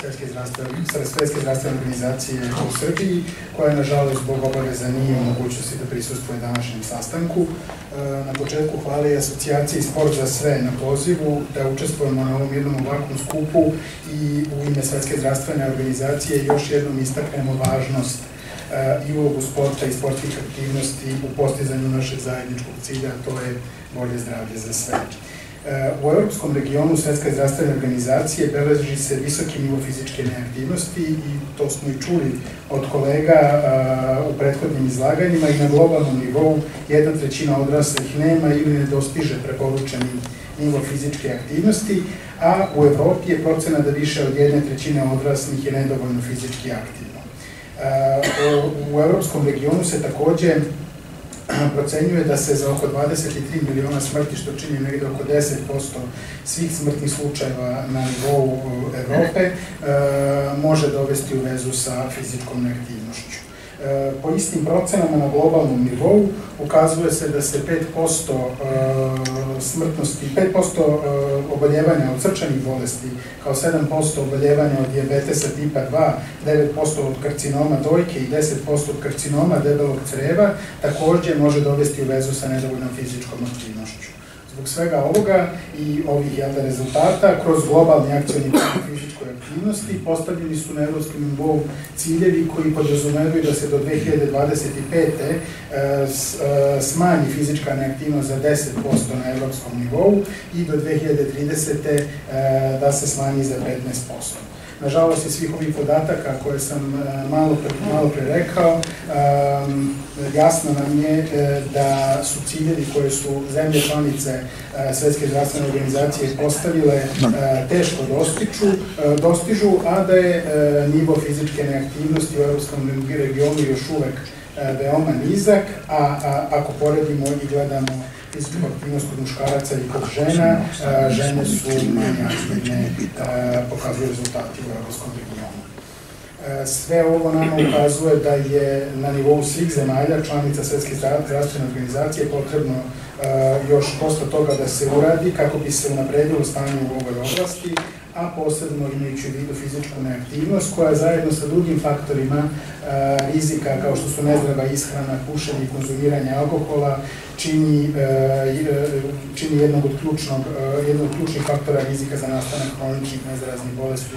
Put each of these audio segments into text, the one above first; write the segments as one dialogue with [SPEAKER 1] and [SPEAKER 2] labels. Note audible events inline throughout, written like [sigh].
[SPEAKER 1] Svetske zdravstvene, Svetske zdravstvene organizacije u Srbiji, koja nažalost zbog obaveza nije u mogućnosti da prisustuje današnjem sastanku. Na početku hvala i asocijaciji Sport za sve na pozivu da učestvujemo na ovom jednom ovakvom skupu i u ime Svetske zdravstvene organizacije još jednom istaknemo važnost i ulogu sporta i sportskih aktivnosti u postizanju našeg zajedničkog cilja, to je bolje zdravlje za sve. U Europskom regionu Svetske zdravstvene organizacije beleži se visoki nivo fizičke neaktivnosti i to smo i čuli od kolega u prethodnim izlaganjima i na globalnom nivou jedna trećina odraslih nema ili ne dostiže preporučeni nivo fizičke aktivnosti, a u Evropi je procena da više od jedne trećine odraslih je nedovoljno fizički aktivno. U Evropskom regionu se takođe [clears throat] procenjuje da se za oko 23 miliona smrti, što čini negde oko 10% svih smrtnih slučajeva na nivou Evrope, može dovesti u vezu sa fizičkom neaktivnošću. Po istim procenama na globalnom nivou ukazuje se da se 5% smrtnosti, 5% oboljevanja od srčanih bolesti, kao 7% oboljevanja od diabetesa tipa 2, 9% od karcinoma dojke i 10% od karcinoma debelog creva, takođe može dovesti u vezu sa nedovoljnom fizičkom aktivnošću. Zbog svega ovoga i ovih jelda rezultata, kroz globalni akcijni plan fizičkoj aktivnosti postavljeni su na evropskom nivou ciljevi koji podrazumevaju da se do 2025. smanji fizička neaktivnost za 10% na evropskom nivou i do 2030. da se smanji za 15%. Nažalost, iz svih ovih podataka koje sam malo pre, malo pre rekao, jasno nam je da su ciljevi koje su zemlje članice Svetske zdravstvene organizacije postavile teško dostiču, dostižu, a da je nivo fizičke neaktivnosti u Evropskom regionu još uvek veoma nizak, a, a ako poredimo i gledamo fizičku aktivnost kod muškaraca i kod žena, žene su manje aktivne, pokazuju rezultati u Evropskom regionu. Sve ovo nam ukazuje da je na nivou svih zemalja, članica Svetske zdravstvene organizacije, potrebno još dosta toga da se uradi kako bi se unapredilo stanje u ovoj oblasti, a posebno imajući u vidu fizičku neaktivnost, koja zajedno sa drugim faktorima rizika kao što su nezdrava ishrana, pušenje i konzumiranje alkohola, čini, čini jednog od, ključnog, jednog od ključnih faktora rizika za nastanak hroničnih nezaraznih bolesti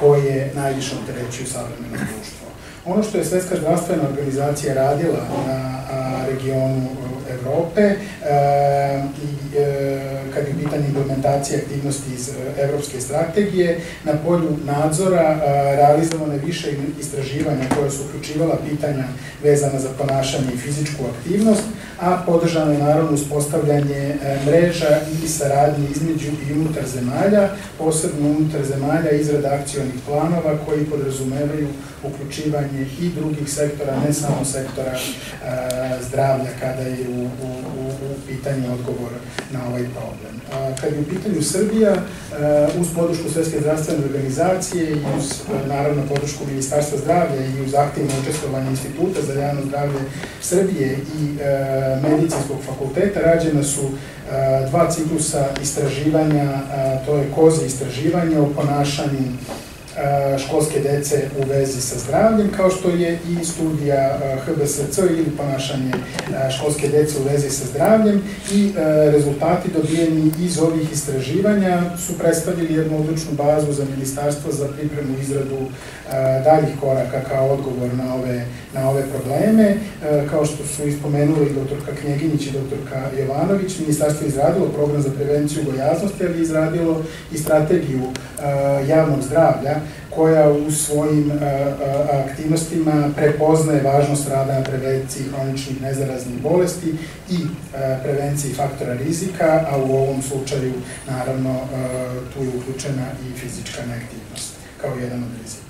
[SPEAKER 1] koje najviše opterećuju savremeno društvo. Ono što je Svetska zdravstvena organizacija radila na regionu Evrope i kad je pitanje implementacije aktivnosti iz Evropske strategije, na polju nadzora realizovano je više istraživanja koje su uključivala pitanja vezana za ponašanje i fizičku aktivnost, a podržano je naravno uspostavljanje mreža i saradnje između i unutar zemalja, posebno unutar zemalja izrada akcionih planova koji podrazumevaju uključivanje i drugih sektora, ne samo sektora zdravlja kada je u, u, u pitanju odgovor na ovaj problem. Kad je u pitanju Srbija, uz podršku Svetske zdravstvene organizacije i uz naravno podršku Ministarstva zdravlja i uz aktivno učestvovanje Instituta za javno zdravlje Srbije i medicinskog fakulteta rađena su dva ciklusa istraživanja, to je koze istraživanja o ponašanju školske dece u vezi sa zdravljem, kao što je i studija HBSC ili ponašanje školske dece u vezi sa zdravljem i rezultati dobijeni iz ovih istraživanja su predstavili jednu odličnu bazu za ministarstvo za pripremu izradu daljih koraka kao odgovor na ove, na ove probleme. Kao što su ispomenuli doktorka Knjeginić i doktorka Jovanović, ministarstvo je izradilo program za prevenciju gojaznosti, ali je izradilo i strategiju javnog zdravlja koja u svojim aktivnostima prepoznaje važnost rada na prevenciji hroničnih nezaraznih bolesti i prevenciji faktora rizika, a u ovom slučaju naravno tu je uključena i fizička neaktivnost kao jedan od rizika.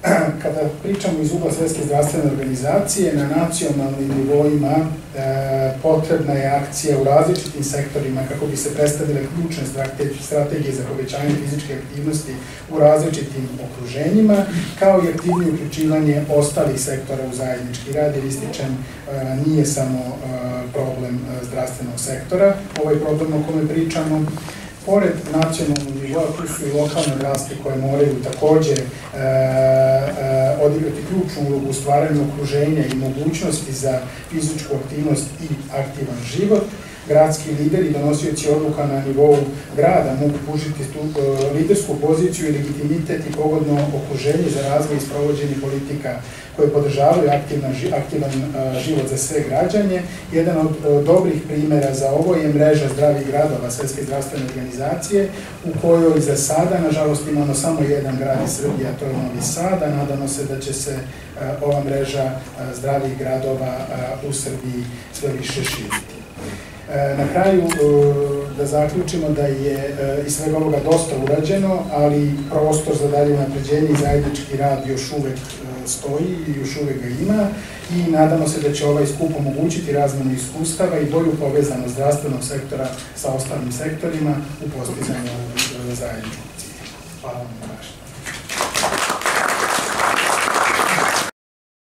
[SPEAKER 1] [clears throat] kada pričamo iz ugla Svetske zdravstvene organizacije, na nacionalnim nivoima e, potrebna je akcija u različitim sektorima kako bi se predstavile ključne strategije za povećanje fizičke aktivnosti u različitim okruženjima, kao i aktivnije uključivanje ostalih sektora u zajednički rad, jer ističem e, nije samo e, problem zdravstvenog sektora, ovaj problem o kome pričamo, pored nacionalnog nivoa, tu su i lokalne vlasti koje moraju takođe e, e, odigrati ključnu ulogu u stvaranju okruženja i mogućnosti za fizičku aktivnost i aktivan život gradski lideri, donosioci odluka na nivou grada mogu pužiti tu e, lidersku poziciju i legitimitet i pogodno okruženje za razvoj i sprovođenje politika koje podržavaju aktivan, aktivan e, život za sve građanje. Jedan od e, dobrih primera za ovo je mreža zdravih gradova Svetske zdravstvene organizacije u kojoj za sada, nažalost, imamo samo jedan grad iz Srbije, a to je Novi Sad, a nadamo se da će se ova mreža zdravih gradova u Srbiji sve više širiti. E, na kraju e, da zaključimo da je e, iz svega ovoga dosta urađeno, ali prostor za dalje napređenje i zajednički rad još uvek stoji i još uvek ga ima i nadamo se da će ovaj skup omogućiti razmenu iskustava i bolju povezanost zdravstvenog sektora sa ostalim sektorima u postizanju zajedničkog cilja. Hvala vam na vašem.